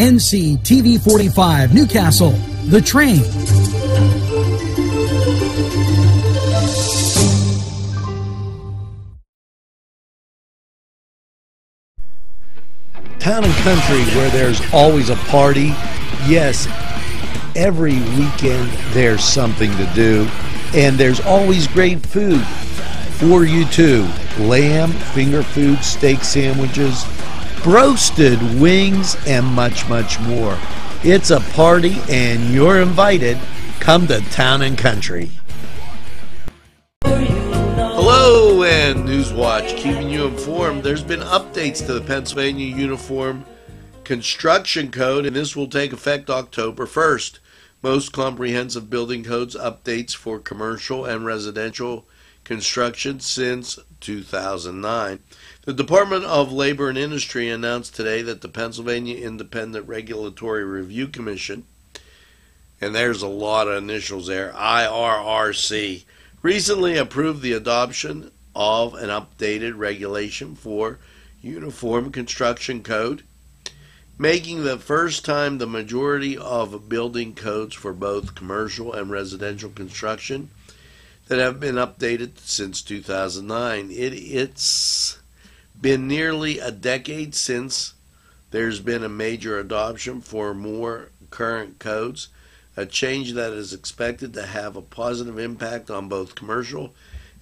NC TV 45, New Castle, The Train. Town and country where there's always a party. Yes, every weekend there's something to do, and there's always great food for you too. Lamb, finger food, steak sandwiches, roasted wings, and much, much more. It's a party, and you're invited. Come to Town and Country. Hello and Newswatch, keeping you informed. There's been updates to the Pennsylvania Uniform Construction Code, and this will take effect October 1st. Most comprehensive building codes updates for commercial and residential construction since 2009. The Department of Labor and Industry announced today that the Pennsylvania Independent Regulatory Review Commission, and there's a lot of initials there, IRRC, recently approved the adoption of an updated regulation for Uniform Construction Code, making the first time the majority of building codes for both commercial and residential construction that have been updated since 2009. It, it's been nearly a decade since there's been a major adoption for more current codes, a change that is expected to have a positive impact on both commercial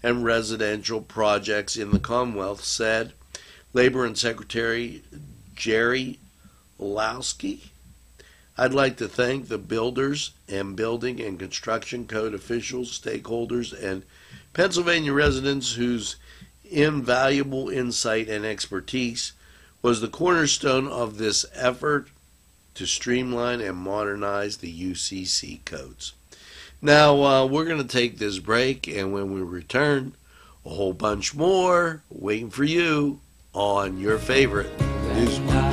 and residential projects in the Commonwealth, said Labor and Secretary Jerry Lowski. I'd like to thank the builders and building and construction code officials, stakeholders, and Pennsylvania residents whose invaluable insight and expertise was the cornerstone of this effort to streamline and modernize the UCC codes. Now, uh, we're going to take this break, and when we return, a whole bunch more waiting for you on your favorite Newswatch.